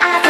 I